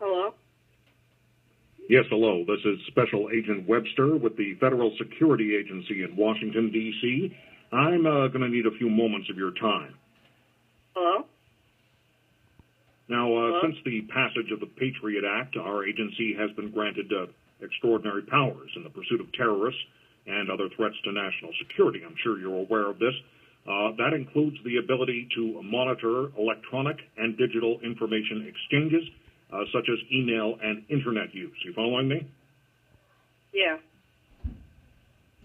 Hello? Yes, hello. This is Special Agent Webster with the Federal Security Agency in Washington, D.C. I'm uh, going to need a few moments of your time. Hello? Now, uh, Hello? since the passage of the Patriot Act, our agency has been granted uh, extraordinary powers in the pursuit of terrorists and other threats to national security. I'm sure you're aware of this. Uh, that includes the ability to monitor electronic and digital information exchanges, uh, such as email and internet use. You following me? Yeah.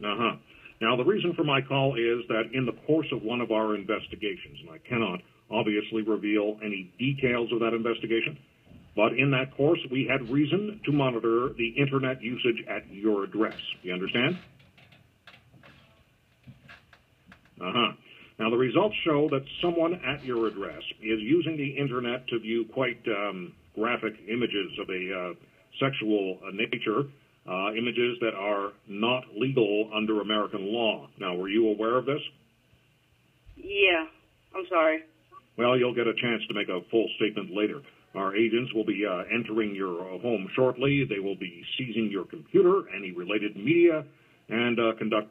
Uh huh. Now, the reason for my call is that in the course of one of our investigations, and I cannot obviously reveal any details of that investigation, but in that course, we had reason to monitor the internet usage at your address. You understand? Uh huh. Now, the results show that someone at your address is using the internet to view quite um, graphic images of a uh, sexual uh, nature, uh, images that are not legal under American law. Now, were you aware of this? Yeah. I'm sorry. Well, you'll get a chance to make a full statement later. Our agents will be uh, entering your uh, home shortly. They will be seizing your computer, any related media, and uh, conduct